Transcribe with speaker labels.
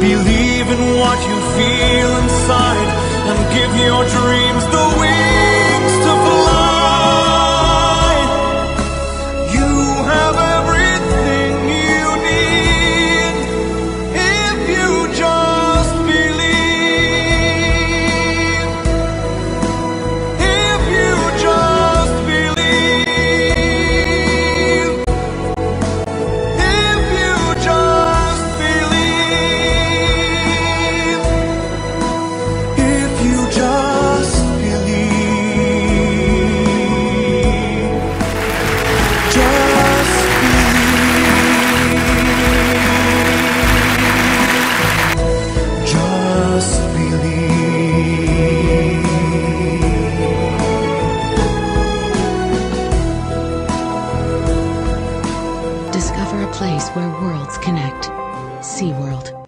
Speaker 1: Believe in what you feel inside and give your dreams the wings. Discover a place where worlds connect. SeaWorld.